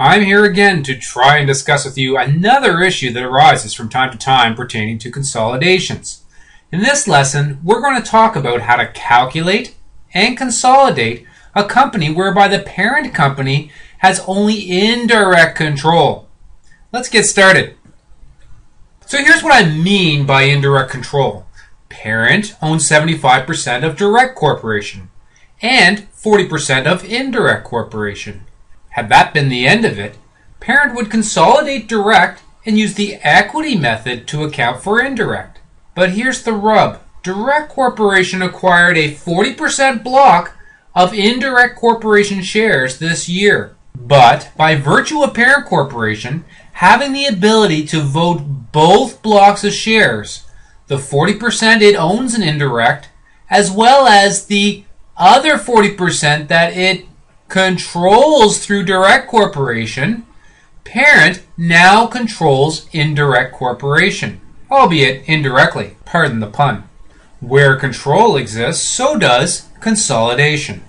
I'm here again to try and discuss with you another issue that arises from time to time pertaining to consolidations. In this lesson, we're going to talk about how to calculate and consolidate a company whereby the parent company has only indirect control. Let's get started. So here's what I mean by indirect control. Parent owns 75% of direct corporation and 40% of indirect corporation. Had that been the end of it, parent would consolidate direct and use the equity method to account for indirect. But here's the rub. Direct Corporation acquired a 40% block of indirect corporation shares this year. But by virtue of parent corporation having the ability to vote both blocks of shares, the 40% it owns in indirect, as well as the other 40% that it controls through direct corporation, parent now controls indirect corporation, albeit indirectly, pardon the pun. Where control exists, so does consolidation.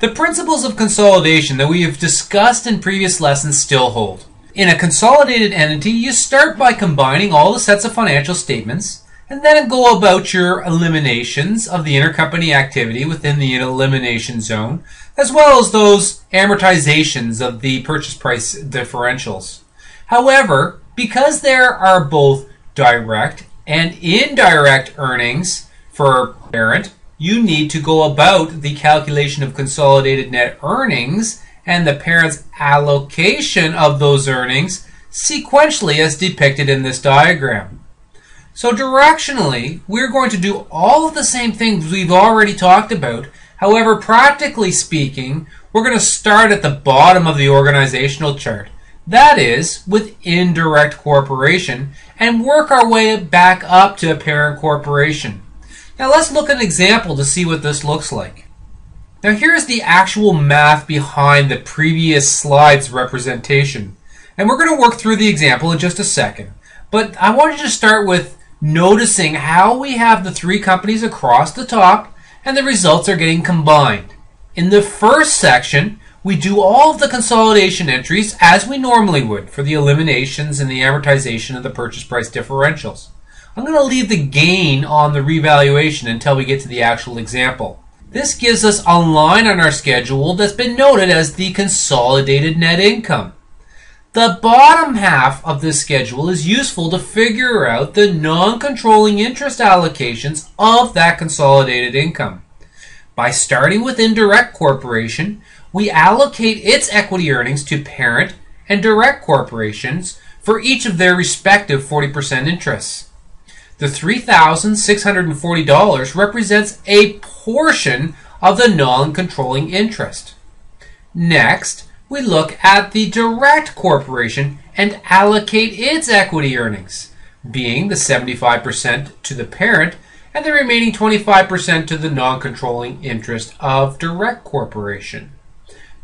The principles of consolidation that we have discussed in previous lessons still hold. In a consolidated entity, you start by combining all the sets of financial statements and then go about your eliminations of the intercompany activity within the elimination zone, as well as those amortizations of the purchase price differentials. However, because there are both direct and indirect earnings for parent, you need to go about the calculation of consolidated net earnings and the parent's allocation of those earnings sequentially as depicted in this diagram. So directionally, we're going to do all of the same things we've already talked about. However, practically speaking, we're going to start at the bottom of the organizational chart. That is, with indirect corporation, and work our way back up to a parent corporation. Now let's look at an example to see what this looks like. Now here's the actual math behind the previous slide's representation. And we're going to work through the example in just a second. But I wanted to start with noticing how we have the three companies across the top and the results are getting combined. In the first section, we do all of the consolidation entries as we normally would for the eliminations and the amortization of the purchase price differentials. I'm going to leave the gain on the revaluation until we get to the actual example. This gives us a line on our schedule that's been noted as the consolidated net income. The bottom half of this schedule is useful to figure out the non-controlling interest allocations of that consolidated income. By starting with indirect corporation, we allocate its equity earnings to parent and direct corporations for each of their respective 40% interests. The $3,640 represents a portion of the non-controlling interest. Next, we look at the direct corporation and allocate its equity earnings, being the 75% to the parent and the remaining 25% to the non-controlling interest of direct corporation.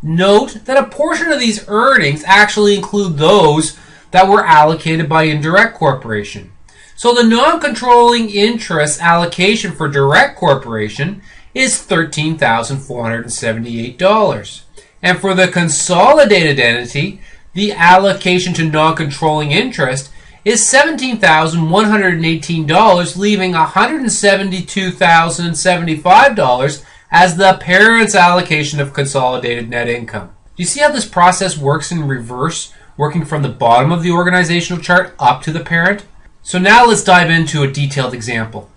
Note that a portion of these earnings actually include those that were allocated by indirect corporation. So the non-controlling interest allocation for direct corporation is $13,478. And for the consolidated entity, the allocation to non-controlling interest is $17,118, leaving $172,075 as the parent's allocation of consolidated net income. Do you see how this process works in reverse, working from the bottom of the organizational chart up to the parent? So now let's dive into a detailed example.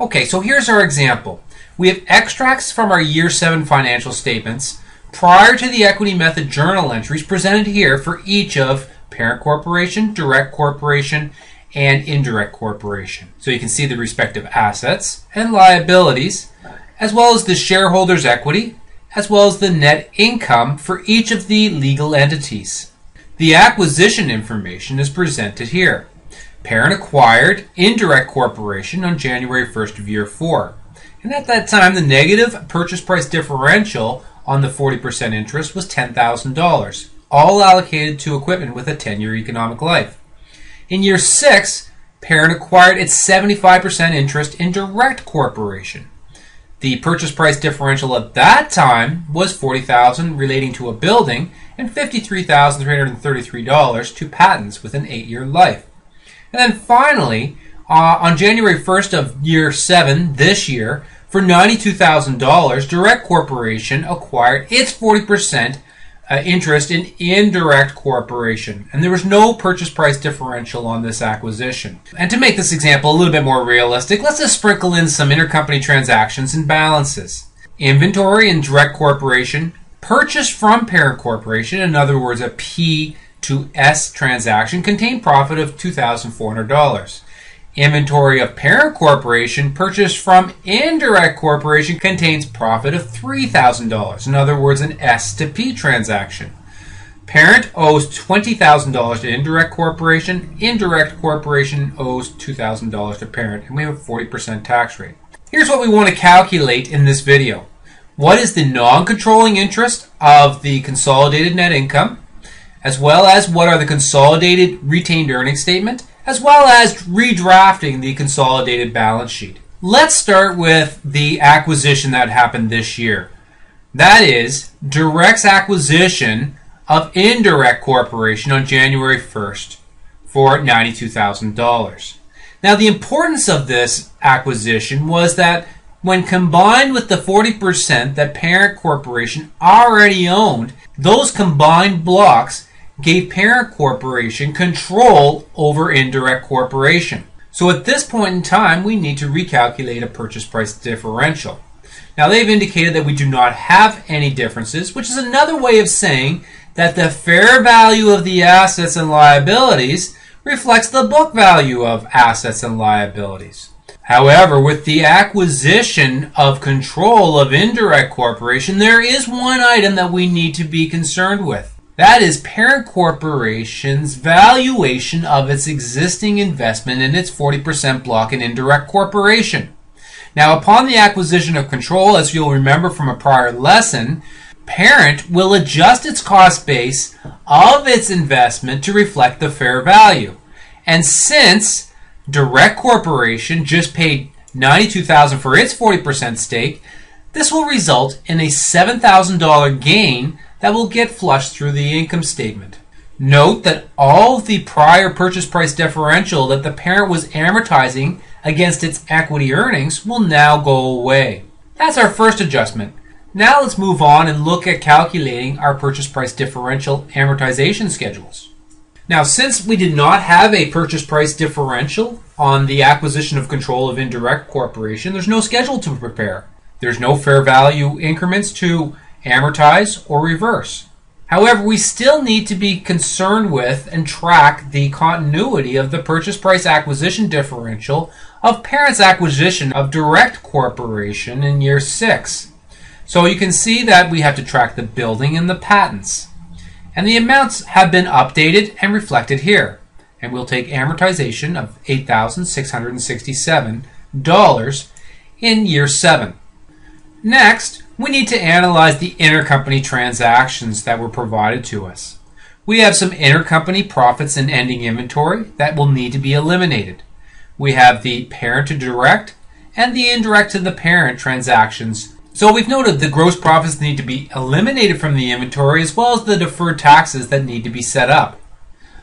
Okay, so here's our example. We have extracts from our year 7 financial statements prior to the equity method journal entries presented here for each of parent corporation, direct corporation, and indirect corporation. So you can see the respective assets and liabilities, as well as the shareholders' equity, as well as the net income for each of the legal entities. The acquisition information is presented here. Parent acquired indirect corporation on January 1st of year 4. And at that time, the negative purchase price differential on the 40% interest was $10,000, all allocated to equipment with a 10 year economic life. In year 6, parent acquired its 75% interest in Direct Corporation. The purchase price differential at that time was $40,000 relating to a building and $53,333 to patents with an 8-year life. And then finally, uh, on January 1st of year 7 this year, for $92,000, Direct Corporation acquired its 40% uh, interest in Indirect Corporation, and there was no purchase price differential on this acquisition. And to make this example a little bit more realistic, let's just sprinkle in some intercompany transactions and balances. Inventory in Direct Corporation purchased from Parent Corporation, in other words, a P to S transaction, contained profit of $2,400. Inventory of parent corporation purchased from indirect corporation contains profit of $3,000. In other words, an S to P transaction. Parent owes $20,000 to indirect corporation. Indirect corporation owes $2,000 to parent. And we have a 40% tax rate. Here's what we want to calculate in this video. What is the non-controlling interest of the consolidated net income? As well as what are the consolidated retained earnings statement? As well as redrafting the consolidated balance sheet. Let's start with the acquisition that happened this year. That is Direct's acquisition of Indirect Corporation on January 1st for $92,000. Now, the importance of this acquisition was that when combined with the 40% that Parent Corporation already owned, those combined blocks gave parent corporation control over indirect corporation. So at this point in time, we need to recalculate a purchase price differential. Now they've indicated that we do not have any differences, which is another way of saying that the fair value of the assets and liabilities reflects the book value of assets and liabilities. However, with the acquisition of control of indirect corporation, there is one item that we need to be concerned with. That is parent corporation's valuation of its existing investment in its 40% block in indirect corporation. Now, upon the acquisition of control, as you'll remember from a prior lesson, parent will adjust its cost base of its investment to reflect the fair value. And since Direct Corporation just paid 92,000 for its 40% stake, this will result in a $7,000 gain that will get flushed through the income statement. Note that all of the prior purchase price differential that the parent was amortizing against its equity earnings will now go away. That's our first adjustment. Now let's move on and look at calculating our purchase price differential amortization schedules. Now, since we did not have a purchase price differential on the acquisition of control of Indirect Corporation, there's no schedule to prepare. There's no fair value increments to amortize, or reverse. However, we still need to be concerned with and track the continuity of the purchase price acquisition differential of parent's acquisition of direct corporation in year 6. So you can see that we have to track the building and the patents. And the amounts have been updated and reflected here. And we'll take amortization of $8,667 in year 7. Next, we need to analyze the intercompany transactions that were provided to us. We have some intercompany profits and ending inventory that will need to be eliminated. We have the parent to direct and the indirect to the parent transactions. So we've noted the gross profits need to be eliminated from the inventory as well as the deferred taxes that need to be set up.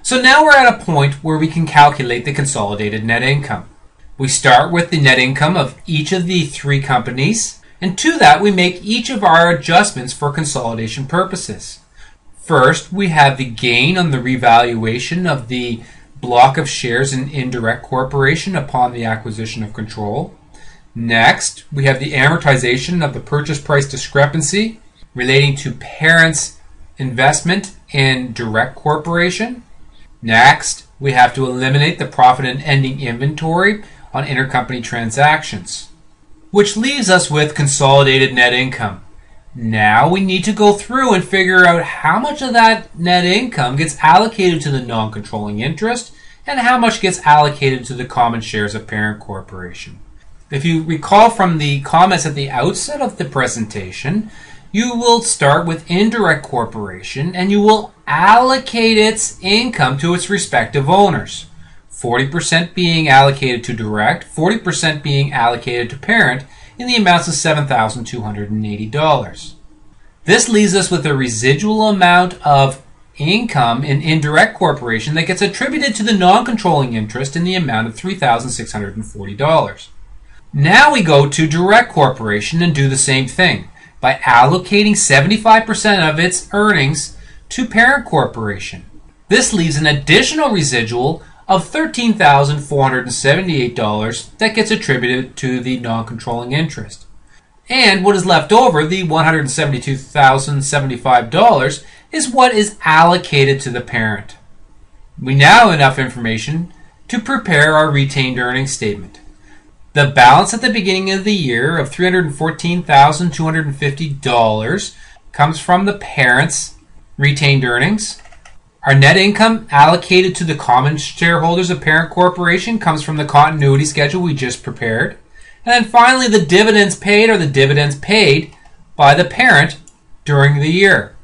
So now we're at a point where we can calculate the consolidated net income. We start with the net income of each of the three companies and to that we make each of our adjustments for consolidation purposes. First, we have the gain on the revaluation of the block of shares in indirect corporation upon the acquisition of control. Next, we have the amortization of the purchase price discrepancy relating to parents' investment in direct corporation. Next, we have to eliminate the profit and ending inventory on intercompany transactions which leaves us with consolidated net income. Now we need to go through and figure out how much of that net income gets allocated to the non-controlling interest and how much gets allocated to the common shares of parent corporation. If you recall from the comments at the outset of the presentation, you will start with indirect corporation and you will allocate its income to its respective owners. 40% being allocated to direct, 40% being allocated to parent in the amounts of $7,280. This leaves us with a residual amount of income in indirect corporation that gets attributed to the non-controlling interest in the amount of $3,640. Now we go to direct corporation and do the same thing by allocating 75% of its earnings to parent corporation. This leaves an additional residual of $13,478 that gets attributed to the non-controlling interest. And what is left over, the $172,075, is what is allocated to the parent. We now have enough information to prepare our retained earnings statement. The balance at the beginning of the year of $314,250 comes from the parent's retained earnings. Our net income allocated to the common shareholders of parent corporation comes from the continuity schedule we just prepared. And then finally, the dividends paid are the dividends paid by the parent during the year.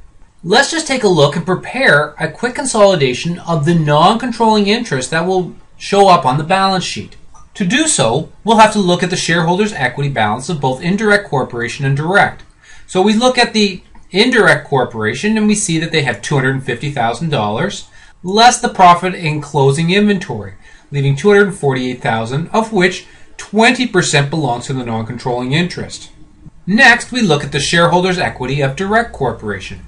Let's just take a look and prepare a quick consolidation of the non-controlling interest that will show up on the balance sheet. To do so, we'll have to look at the shareholders' equity balance of both indirect corporation and direct. So we look at the indirect corporation and we see that they have $250,000 less the profit in closing inventory, leaving 248,000 of which 20% belongs to the non-controlling interest. Next, we look at the shareholders' equity of direct corporation.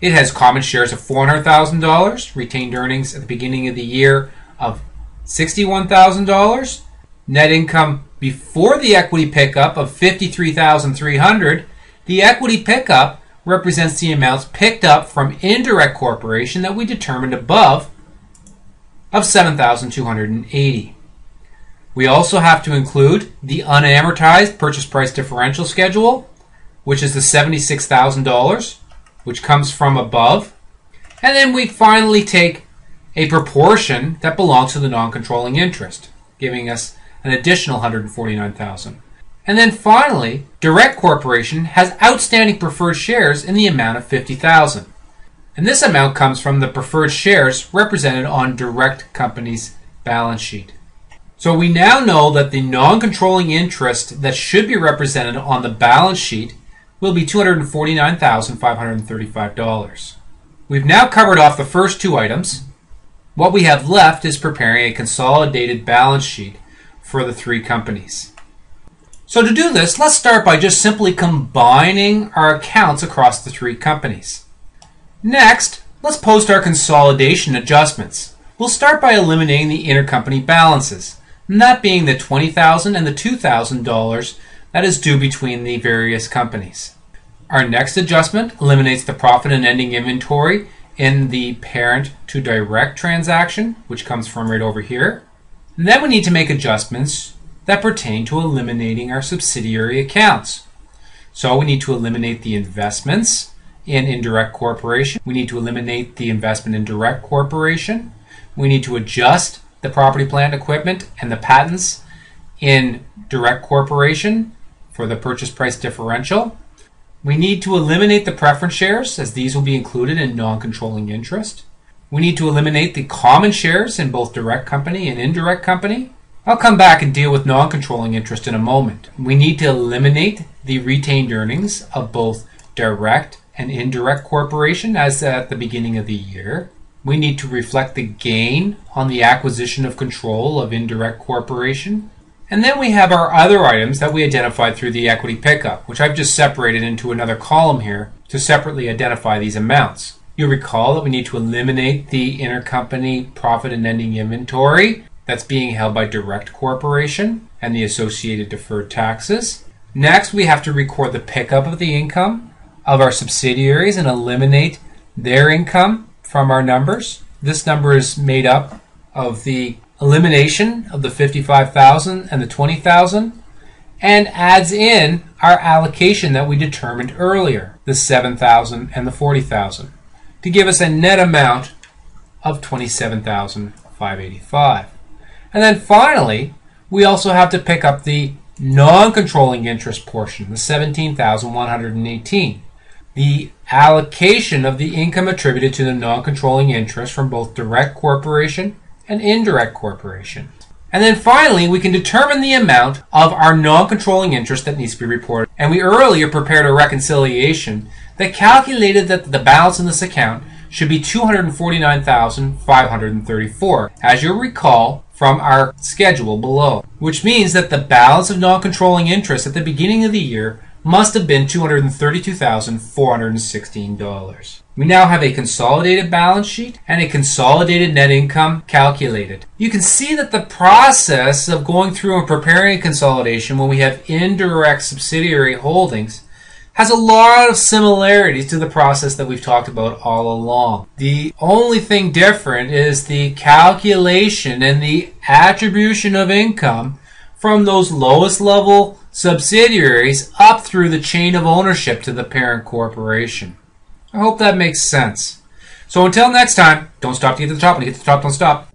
It has common shares of $400,000, retained earnings at the beginning of the year of $61,000, net income before the equity pickup of 53,300. The equity pickup represents the amounts picked up from indirect corporation that we determined above of 7,280. We also have to include the unamortized purchase price differential schedule, which is the $76,000, which comes from above. And then we finally take a proportion that belongs to the non-controlling interest, giving us an additional 149,000. And then finally, Direct Corporation has outstanding preferred shares in the amount of 50,000. And this amount comes from the preferred shares represented on Direct Company's balance sheet. So we now know that the non-controlling interest that should be represented on the balance sheet will be $249,535. We've now covered off the first two items, what we have left is preparing a consolidated balance sheet for the three companies. So to do this, let's start by just simply combining our accounts across the three companies. Next, let's post our consolidation adjustments. We'll start by eliminating the intercompany balances, and that being the 20,000 and the $2,000 that is due between the various companies. Our next adjustment eliminates the profit and ending inventory in the parent to direct transaction, which comes from right over here. And then we need to make adjustments that pertain to eliminating our subsidiary accounts. So we need to eliminate the investments in indirect corporation. We need to eliminate the investment in direct corporation. We need to adjust the property, plant, equipment, and the patents in direct corporation for the purchase price differential. We need to eliminate the preference shares as these will be included in non-controlling interest. We need to eliminate the common shares in both direct company and indirect company. I'll come back and deal with non-controlling interest in a moment. We need to eliminate the retained earnings of both direct and indirect corporation as at the beginning of the year. We need to reflect the gain on the acquisition of control of indirect corporation. And then we have our other items that we identified through the equity pickup, which I've just separated into another column here to separately identify these amounts. You'll recall that we need to eliminate the intercompany profit and ending inventory that's being held by direct corporation and the associated deferred taxes. Next, we have to record the pickup of the income of our subsidiaries and eliminate their income from our numbers. This number is made up of the elimination of the 55,000 and the 20,000 and adds in our allocation that we determined earlier, the 7,000 and the 40,000, to give us a net amount of 27,585. And then finally, we also have to pick up the non-controlling interest portion, the 17,118. The allocation of the income attributed to the non-controlling interest from both direct corporation and indirect corporation. And then finally, we can determine the amount of our non-controlling interest that needs to be reported. And we earlier prepared a reconciliation that calculated that the balance in this account should be 249,534, as you'll recall from our schedule below, which means that the balance of non-controlling interest at the beginning of the year must have been $232,416. We now have a consolidated balance sheet and a consolidated net income calculated. You can see that the process of going through and preparing a consolidation when we have indirect subsidiary holdings has a lot of similarities to the process that we've talked about all along. The only thing different is the calculation and the attribution of income from those lowest level subsidiaries up through the chain of ownership to the parent corporation. I hope that makes sense. So until next time, don't stop to get to the top. When you get to the top, don't stop.